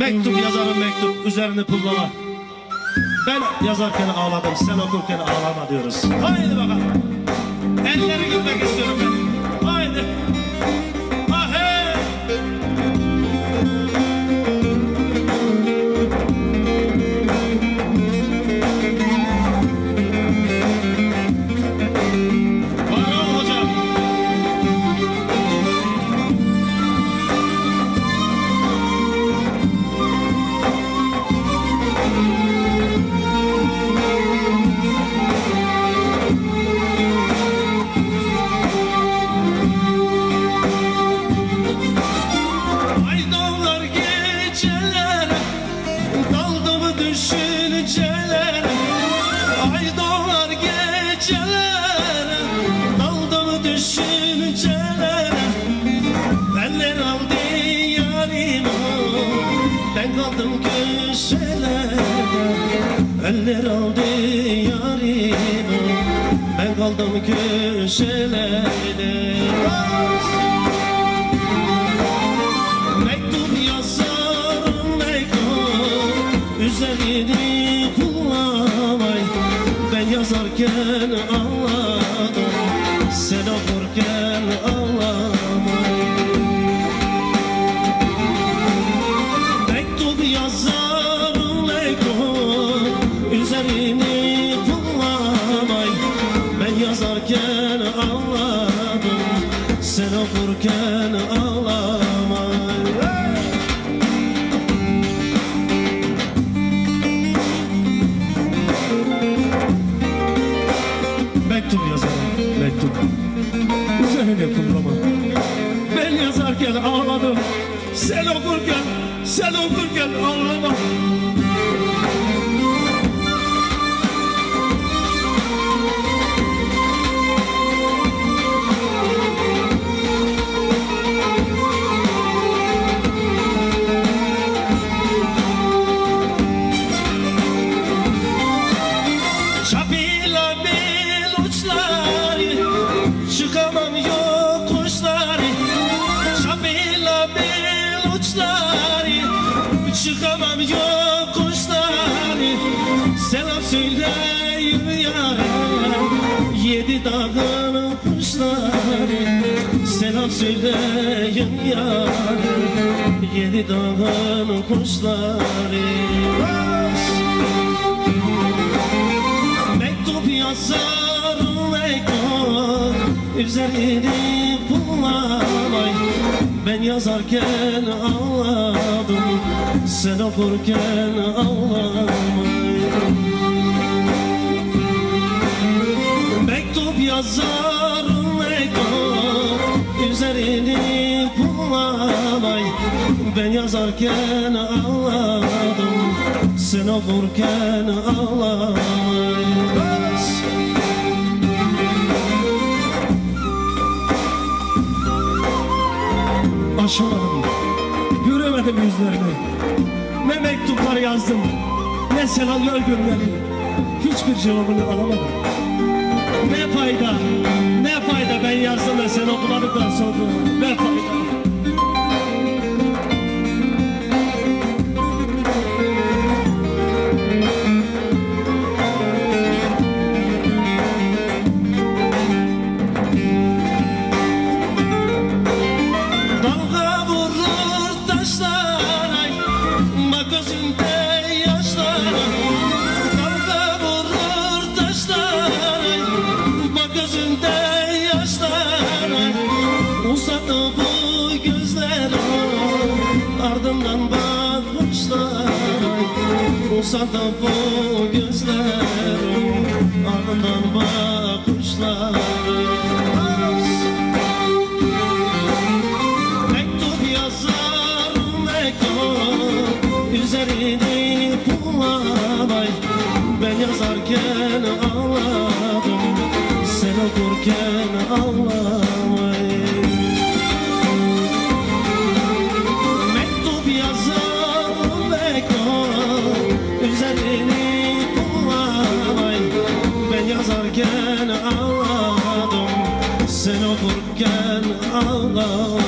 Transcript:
Mektup yazarım mektup üzerini pullama. Ben yazarken ağladım sen okurken ağlama diyoruz. Haydi bakalım. Elleri Daldım düşüncelere Aydınlar gecelere Daldım düşüncelere Eller aldı yarımı Ben kaldım köşelerde. Eller aldı yarımı Ben kaldım köşelerde mektup Üzerini kullanay. Ben yazarken ağladım Sen okurken ağlamay Mektup yazarım mektup Üzerini kullanay. Ben yazarken ağladım Sen okurken ağlamay Mektup yazarım, mektup. Üzerine kullama. Ben yazarken ağladım. Sen okurken, sen okurken ağlama. Çapıyla Çıkamam yokuşları Selam söyleyeyim yâre Yedi dağın kuşları. Selam söyleyeyim yâre Yedi dağın kuşları. Mektup yazarım mektup Üzerini kullanay Ben yazarken ağladım Sen okurken ağlamay Mektup yazarım mektup Üzerini kullanay. Ben yazarken ağladım Sen okurken ağlamay Bas! Aşamadım Göremedim yüzlerini Ne mektuplar yazdım Ne selamlar gönderdim Hiçbir cevabını alamadım ne fayda, ne fayda ben yazdım da sen okumadıktan sonra ne fayda. Ardından bakmışlar. Uzadı bu gözler Ardından bakmışlar. Mektup yazar mektup Üzerini kullanay. Ben yazarken ağladım Sen okurken ağlamay varken ağlamadım Sen okurken ağlamadım.